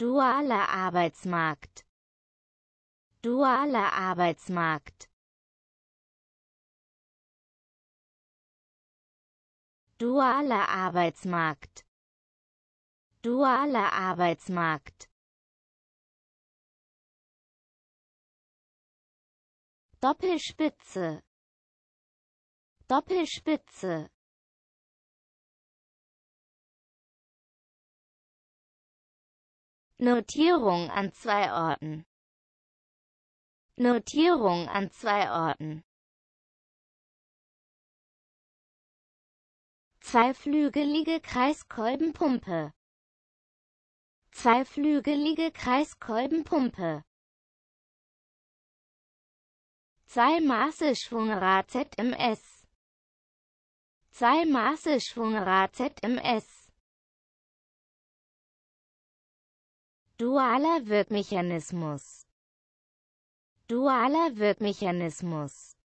Dualer Arbeitsmarkt. Dualer Arbeitsmarkt. Dualer Arbeitsmarkt. Dualer Arbeitsmarkt. Doppelspitze. Doppelspitze. Notierung an zwei Orten. Notierung an zwei Orten. Zweiflügelige Kreiskolbenpumpe. Zweiflügelige Kreiskolbenpumpe. Zwei Schwungrad ZMS. Zwei Schwungrad ZMS. Dualer Wirkmechanismus. Dualer Wirkmechanismus